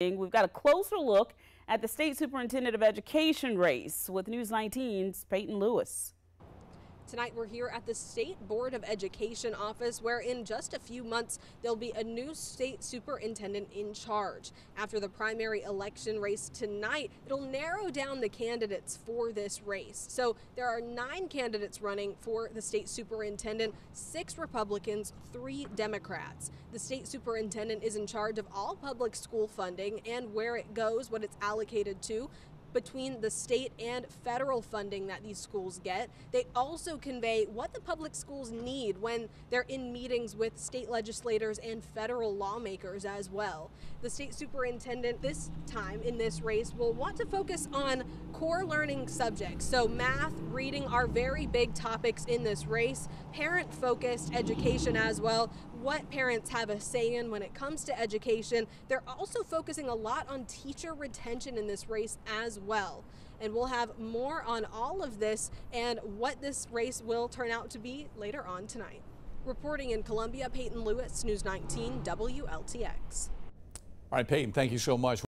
We've got a closer look at the State Superintendent of Education race with News 19's Peyton Lewis. Tonight we're here at the State Board of Education office where in just a few months there'll be a new state superintendent in charge. After the primary election race tonight, it'll narrow down the candidates for this race. So there are nine candidates running for the state superintendent, six Republicans, three Democrats. The state superintendent is in charge of all public school funding and where it goes, what it's allocated to between the state and federal funding that these schools get. They also convey what the public schools need when they're in meetings with state legislators and federal lawmakers as well. The state superintendent this time in this race will want to focus on core learning subjects. So math, reading are very big topics in this race. Parent focused education as well. What parents have a say in when it comes to education. They're also focusing a lot on teacher retention in this race as well. And we'll have more on all of this and what this race will turn out to be later on tonight. Reporting in Columbia, Peyton Lewis, News 19 WLTX. All right, Peyton, thank you so much.